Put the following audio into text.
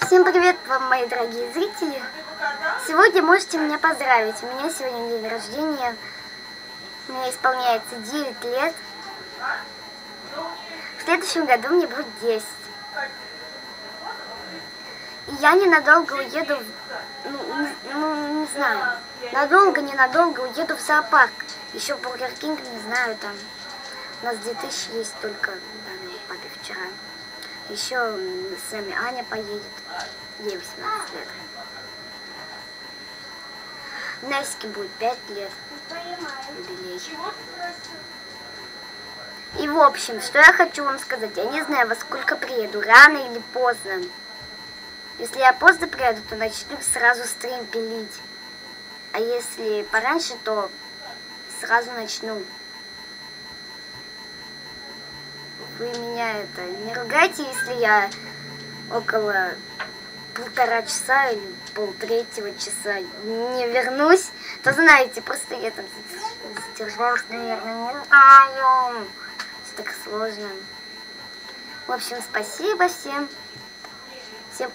Всем привет вам, мои дорогие зрители! Сегодня можете меня поздравить. У меня сегодня день рождения. Мне исполняется 9 лет. В следующем году мне будет 10. И я ненадолго уеду, ну, не, ну, не знаю, надолго, ненадолго уеду в зоопарк. Еще Burger King, не знаю, там. У нас 2000 есть только, дали папе вчера. Еще с нами Аня поедет. Ей 18 лет. Настике будет 5 лет. Юбилей. И в общем, что я хочу вам сказать. Я не знаю, во сколько приеду, рано или поздно. Если я поздно приеду, то начну сразу стрим пилить. А если пораньше, то сразу начну. Вы меня это не ругайте, если я около полтора часа или полтретьего часа не вернусь, то знаете, просто я там задержалась, наверное, не знаю. Все так сложно. В общем, спасибо всем. Всем